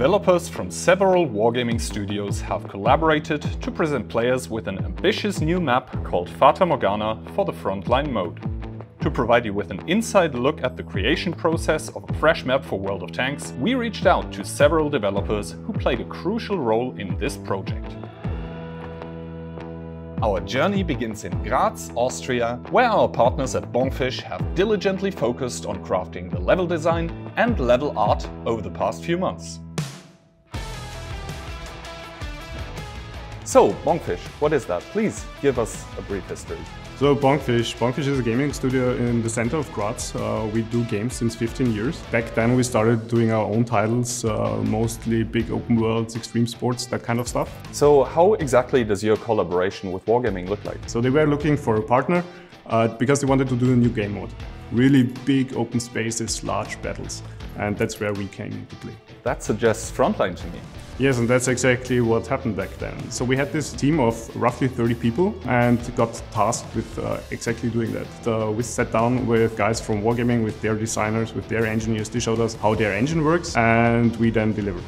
Developers from several wargaming studios have collaborated to present players with an ambitious new map called Fata Morgana for the frontline mode. To provide you with an inside look at the creation process of a fresh map for World of Tanks, we reached out to several developers who played a crucial role in this project. Our journey begins in Graz, Austria, where our partners at Bongfish have diligently focused on crafting the level design and level art over the past few months. So, Bongfish, what is that? Please give us a brief history. So Bongfish, Bongfish is a gaming studio in the center of Graz. Uh, we do games since 15 years. Back then we started doing our own titles, uh, mostly big open worlds, extreme sports, that kind of stuff. So how exactly does your collaboration with Wargaming look like? So they were looking for a partner uh, because they wanted to do a new game mode. Really big open spaces, large battles. And that's where we came into play. That suggests Frontline to me. Yes, and that's exactly what happened back then. So we had this team of roughly 30 people and got tasked with uh, exactly doing that. We sat down with guys from Wargaming, with their designers, with their engineers. They showed us how their engine works and we then delivered.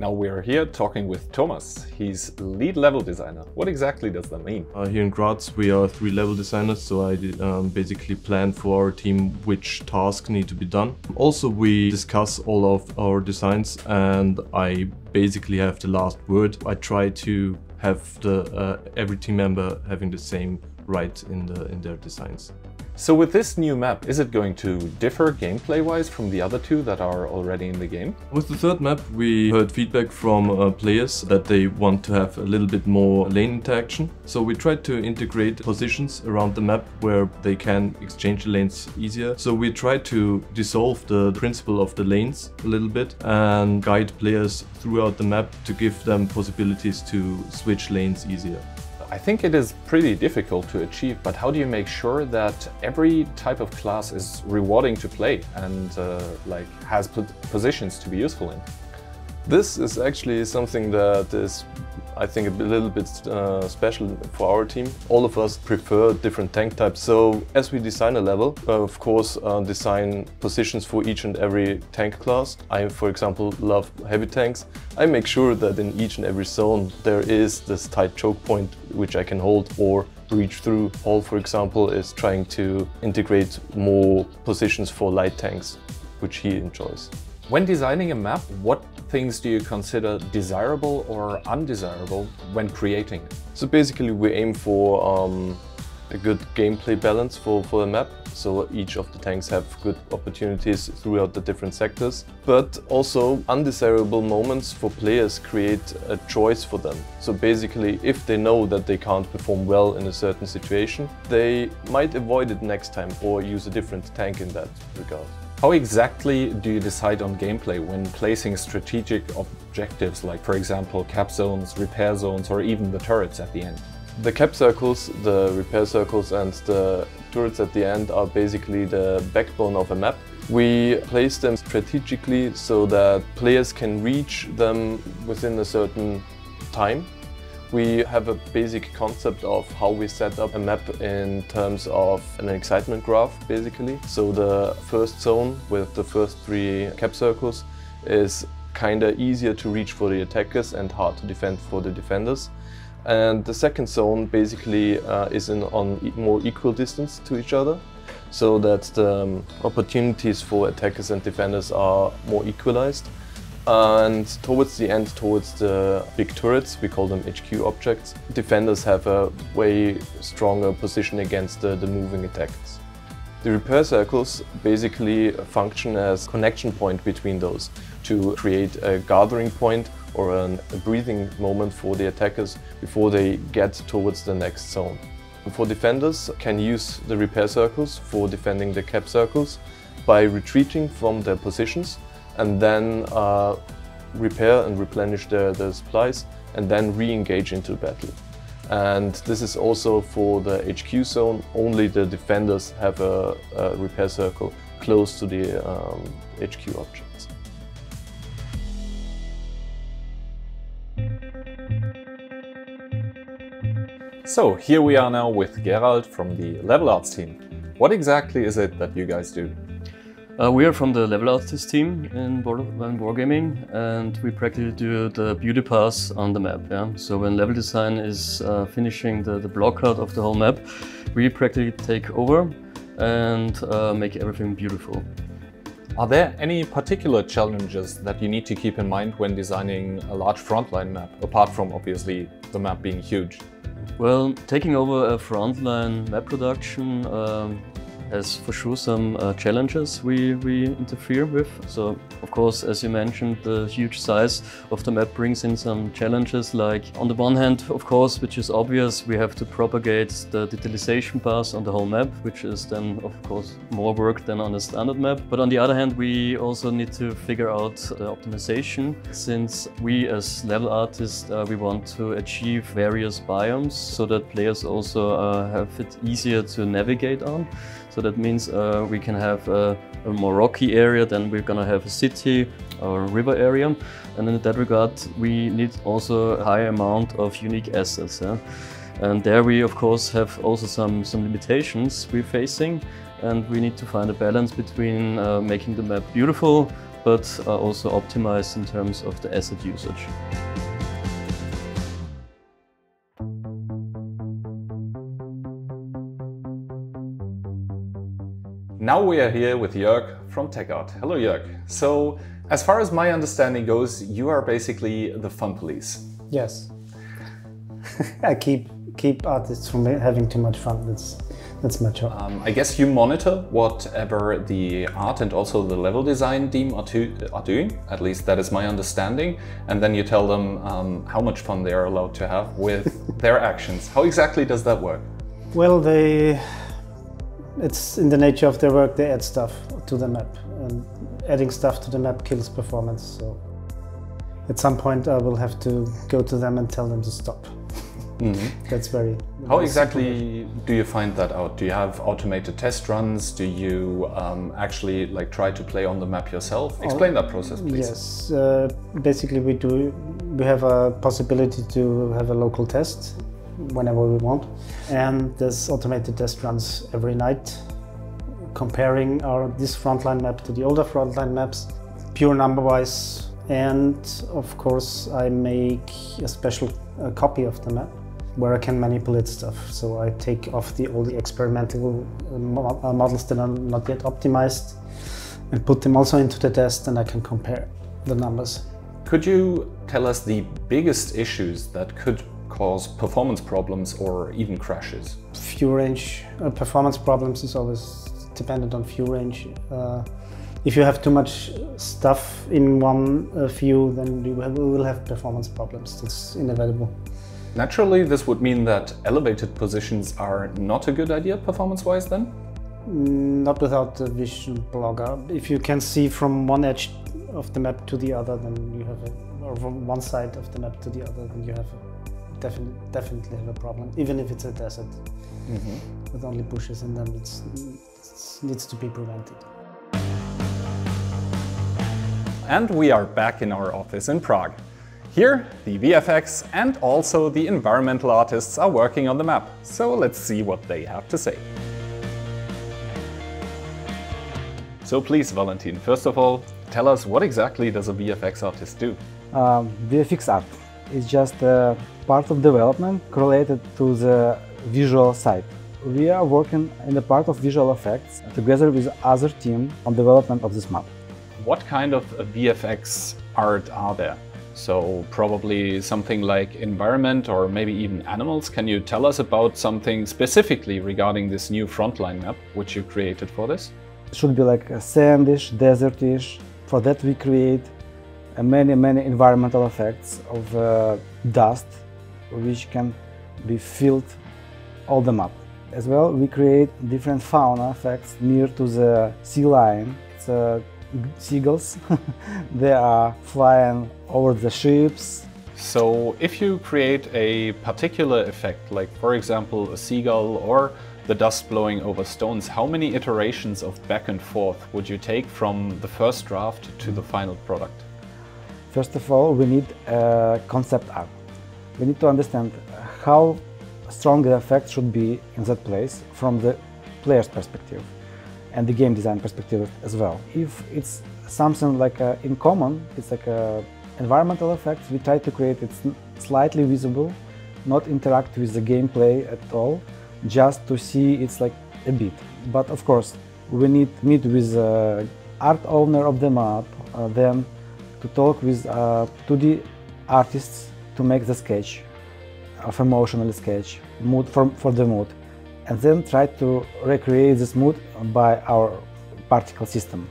Now we're here talking with Thomas. He's lead level designer. What exactly does that mean? Uh, here in Graz we are three level designers, so I um, basically plan for our team which tasks need to be done. Also we discuss all of our designs and I basically have the last word. I try to have the uh, every team member having the same right in, the, in their designs. So with this new map, is it going to differ gameplay-wise from the other two that are already in the game? With the third map, we heard feedback from uh, players that they want to have a little bit more lane interaction. So we tried to integrate positions around the map where they can exchange lanes easier. So we tried to dissolve the principle of the lanes a little bit and guide players throughout the map to give them possibilities to switch lanes easier. I think it is pretty difficult to achieve, but how do you make sure that every type of class is rewarding to play and uh, like has positions to be useful in? This is actually something that is, I think, a little bit uh, special for our team. All of us prefer different tank types. So as we design a level, uh, of course, uh, design positions for each and every tank class. I, for example, love heavy tanks. I make sure that in each and every zone there is this tight choke point which I can hold or reach through. Paul, for example, is trying to integrate more positions for light tanks, which he enjoys. When designing a map, what things do you consider desirable or undesirable when creating it? So basically we aim for um, a good gameplay balance for, for the map. So each of the tanks have good opportunities throughout the different sectors. But also undesirable moments for players create a choice for them. So basically if they know that they can't perform well in a certain situation, they might avoid it next time or use a different tank in that regard. How exactly do you decide on gameplay when placing strategic objectives like, for example, cap zones, repair zones, or even the turrets at the end? The cap circles, the repair circles and the turrets at the end are basically the backbone of a map. We place them strategically so that players can reach them within a certain time we have a basic concept of how we set up a map in terms of an excitement graph, basically. So the first zone with the first three cap circles is kinda easier to reach for the attackers and hard to defend for the defenders. And the second zone basically uh, is in, on more equal distance to each other so that the um, opportunities for attackers and defenders are more equalized. And towards the end, towards the big turrets, we call them HQ objects, defenders have a way stronger position against the, the moving attacks. The repair circles basically function as connection point between those to create a gathering point or an, a breathing moment for the attackers before they get towards the next zone. For defenders can use the repair circles for defending the cap circles by retreating from their positions and then uh, repair and replenish their supplies and then re-engage into battle. And this is also for the HQ zone, only the defenders have a, a repair circle close to the um, HQ objects. So here we are now with Gerald from the Level Arts team. What exactly is it that you guys do? Uh, we are from the Level Arts team in Wargaming and we practically do the beauty pass on the map. Yeah? So when level design is uh, finishing the, the block out of the whole map, we practically take over and uh, make everything beautiful. Are there any particular challenges that you need to keep in mind when designing a large frontline map, apart from obviously the map being huge? Well, taking over a frontline map production um, has for sure some uh, challenges we, we interfere with. So, of course, as you mentioned, the huge size of the map brings in some challenges like, on the one hand, of course, which is obvious, we have to propagate the detailing path on the whole map, which is then, of course, more work than on a standard map. But on the other hand, we also need to figure out the optimization, since we as level artists, uh, we want to achieve various biomes so that players also uh, have it easier to navigate on. So that means uh, we can have a, a, more rocky area, then we're gonna have a city or river area. And in that regard, we need also a high amount of unique assets. Yeah? And there we, of course, have also some, some limitations we're facing. And we need to find a balance between uh, making the map beautiful, but uh, also optimized in terms of the asset usage. Now we are here with Jörg from TechArt. Hello Jörg. So, as far as my understanding goes, you are basically the fun police. Yes. I keep keep artists from having too much fun. That's that's my job. Um, I guess you monitor whatever the art and also the level design team are, to, are doing. At least that is my understanding. And then you tell them um, how much fun they are allowed to have with their actions. How exactly does that work? Well, they it's in the nature of their work, they add stuff to the map. And adding stuff to the map kills performance. So at some point I will have to go to them and tell them to stop. Mm -hmm. That's very. How exactly do you find that out? Do you have automated test runs? Do you um, actually like try to play on the map yourself? Oh, Explain that process, please. Yes, uh, basically we do. We have a possibility to have a local test whenever we want. And there's automated test runs every night, comparing our this frontline map to the older frontline maps, pure number-wise. And of course, I make a special uh, copy of the map where I can manipulate stuff. So I take off the all the experimental uh, models that are not yet optimized and put them also into the test and I can compare the numbers. Could you tell us the biggest issues that could cause performance problems or even crashes? View range uh, performance problems is always dependent on view range. Uh, if you have too much stuff in one uh, view, then you will have performance problems. That's inevitable. Naturally, this would mean that elevated positions are not a good idea performance-wise then? Mm, not without the vision blocker. If you can see from one edge of the map to the other, then you have a, or from one side of the map to the other, then you have a definitely definitely have a problem, even if it's a desert mm -hmm. with only bushes in them. It's, it needs to be prevented. And we are back in our office in Prague. Here, the VFX and also the environmental artists are working on the map, so let's see what they have to say. So please, Valentin, first of all, tell us what exactly does a VFX artist do? Um, VFX art is just a part of development correlated to the visual side. We are working in the part of visual effects together with other team on development of this map. What kind of VFX art are there? So probably something like environment or maybe even animals. Can you tell us about something specifically regarding this new frontline map which you created for this? It should be like sandish, desertish. For that we create many, many environmental effects of uh, dust which can be filled all the map. As well, we create different fauna effects near to the sea line. It's, uh, seagulls, they are flying over the ships. So if you create a particular effect, like for example a seagull or the dust blowing over stones, how many iterations of back and forth would you take from the first draft to the final product? First of all, we need a concept art. We need to understand how strong the effect should be in that place from the player's perspective and the game design perspective as well. If it's something like a, in common, it's like a environmental effects, we try to create it slightly visible, not interact with the gameplay at all, just to see it's like a bit. But of course, we need meet with the art owner of the map, uh, then to talk with uh, 2D artists to make the sketch of emotional sketch, mood for, for the mood, and then try to recreate this mood by our particle system.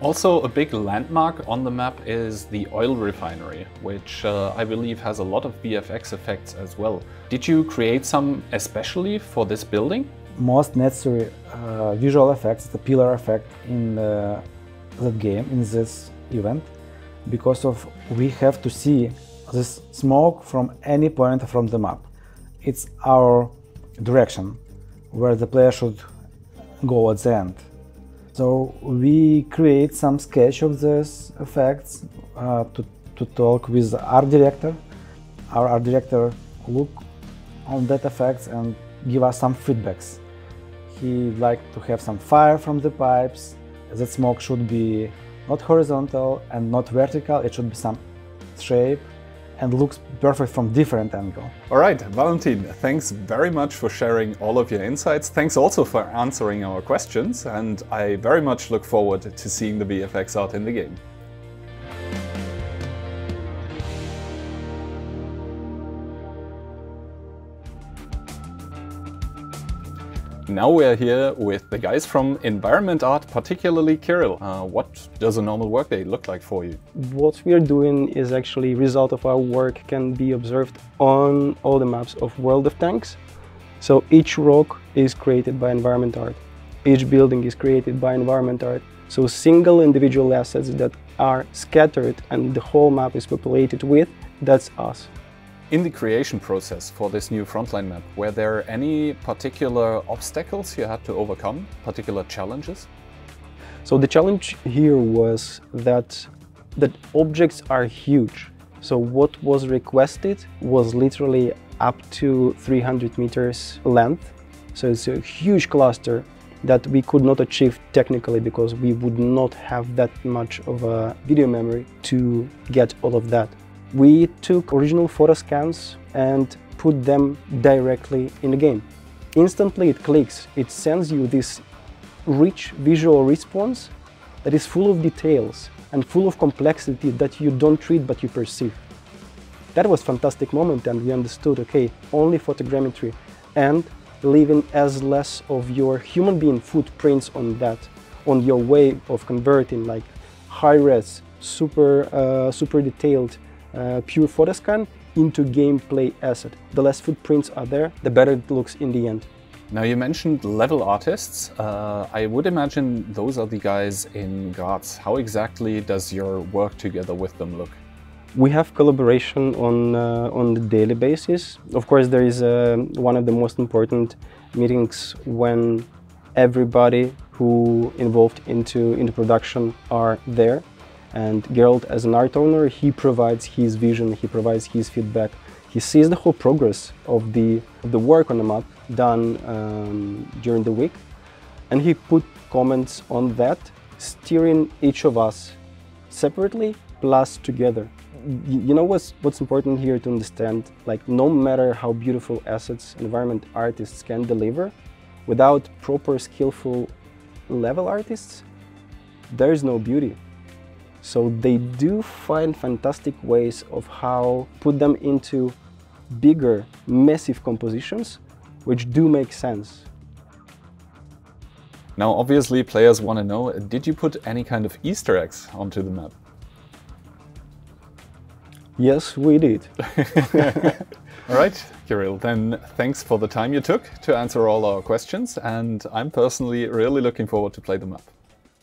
Also, a big landmark on the map is the oil refinery, which uh, I believe has a lot of VFX effects as well. Did you create some especially for this building? Most necessary uh, visual effects, the pillar effect in uh, that game, in this event, because of we have to see this smoke from any point from the map. It's our direction where the player should go at the end. So we create some sketch of these effects uh, to, to talk with art director. Our art director look on that effects and give us some feedbacks. He like to have some fire from the pipes. That smoke should be not horizontal and not vertical. It should be some shape and looks perfect from different angle. All right, Valentin, thanks very much for sharing all of your insights. Thanks also for answering our questions, and I very much look forward to seeing the VFX out in the game. Now we're here with the guys from Environment Art, particularly Kirill. Uh, what does a normal workday look like for you? What we are doing is actually result of our work can be observed on all the maps of World of Tanks. So each rock is created by Environment Art. Each building is created by Environment Art. So single individual assets that are scattered and the whole map is populated with, that's us. In the creation process for this new frontline map, were there any particular obstacles you had to overcome, particular challenges? So the challenge here was that that objects are huge. So what was requested was literally up to 300 meters length. So it's a huge cluster that we could not achieve technically because we would not have that much of a video memory to get all of that. We took original photo scans and put them directly in the game. Instantly it clicks, it sends you this rich visual response that is full of details and full of complexity that you don't read but you perceive. That was fantastic moment and we understood, okay, only photogrammetry and leaving as less of your human being footprints on that, on your way of converting like high-res, super, uh, super detailed uh, pure photo scan into gameplay asset. The less footprints are there, the better it looks in the end. Now you mentioned level artists. Uh, I would imagine those are the guys in Graz. How exactly does your work together with them look? We have collaboration on uh, on the daily basis. Of course, there is uh, one of the most important meetings when everybody who involved into into production are there. And Gerald, as an art owner, he provides his vision, he provides his feedback. He sees the whole progress of the, of the work on the map done um, during the week. And he put comments on that, steering each of us separately plus together. You know what's, what's important here to understand? Like, no matter how beautiful assets environment artists can deliver, without proper skillful level artists, there is no beauty. So they do find fantastic ways of how put them into bigger, massive compositions, which do make sense. Now, obviously, players want to know, did you put any kind of Easter eggs onto the map? Yes, we did. all right, Kirill, then thanks for the time you took to answer all our questions, and I'm personally really looking forward to play the map.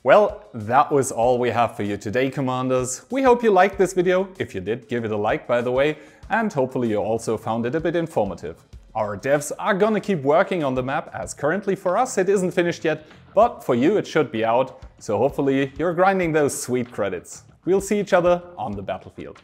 Well, that was all we have for you today, Commanders. We hope you liked this video. If you did, give it a like, by the way, and hopefully you also found it a bit informative. Our devs are gonna keep working on the map, as currently for us it isn't finished yet, but for you it should be out, so hopefully you're grinding those sweet credits. We'll see each other on the battlefield.